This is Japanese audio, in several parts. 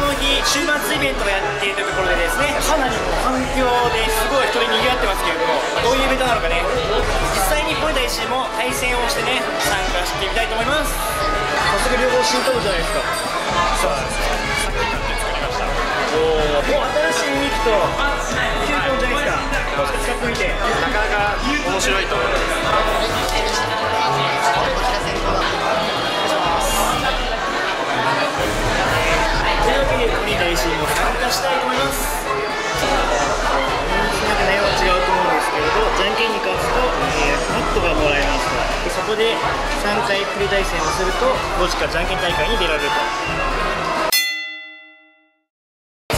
の日週末イベントをやっているところでですねかなりも反響ですごい人で賑わってますけれどもどういうイベントなのかね実際にポイ大使も対戦をしてね参加してみたいと思います。早速両方浸透じゃないですか。そうなんです。よさっき買って作りました。おおもう新しいとじゃないですか。使ってみて。なかなか面白いと思いますとでそこで3回プレ対戦をすると5時かじゃんけん大会に出られると。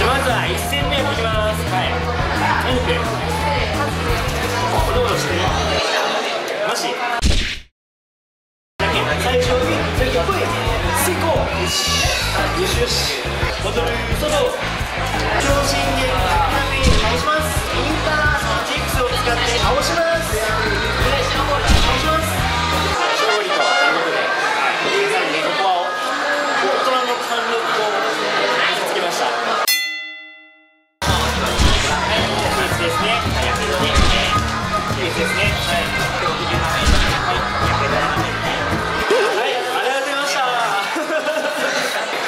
まずは1戦目いきます。はい。何くどうして。マジじゃんけ最初に最初に成功よしよしよし。戻る。ソロ超新弦ですね。はい。はい。ありがとうござい。ましたは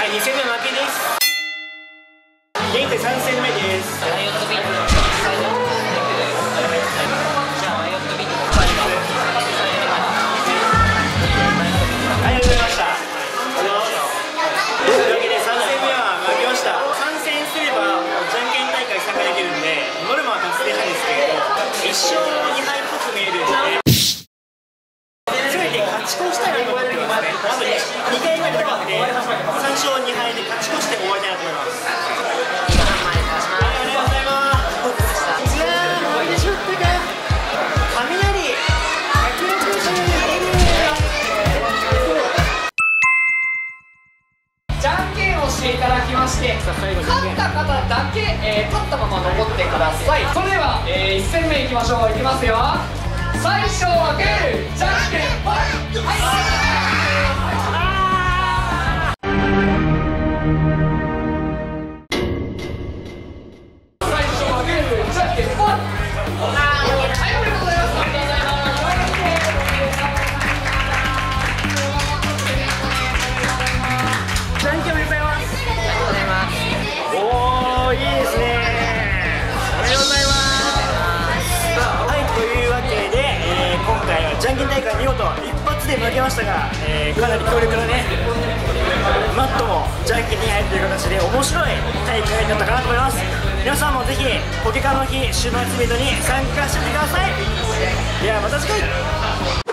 い。2戦目負けです現在3戦目目やりたかったんで3勝2敗で勝ち越して終わりたいと思いますじゃんけんをしていただきまして勝った方だけ、えー立ったまま残ってください。それでは、え1戦目いきましょう。いきますよ。最初はグーで負けましたが、えーかなり強力なねマットもジャンケに入るという形で面白い大会になったかなと思います。皆さんもぜひポケカの日週末イベントに参加してみてください。ではまた次回。